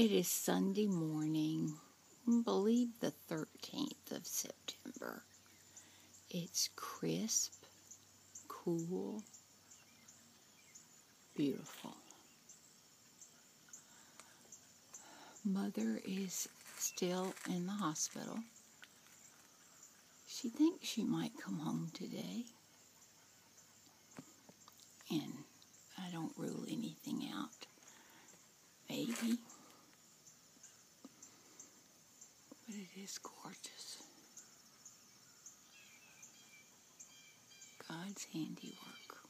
It is Sunday morning, I believe the 13th of September. It's crisp, cool, beautiful. Mother is still in the hospital. She thinks she might come home today. And I don't rule anything out. Maybe. It is gorgeous. God's handiwork.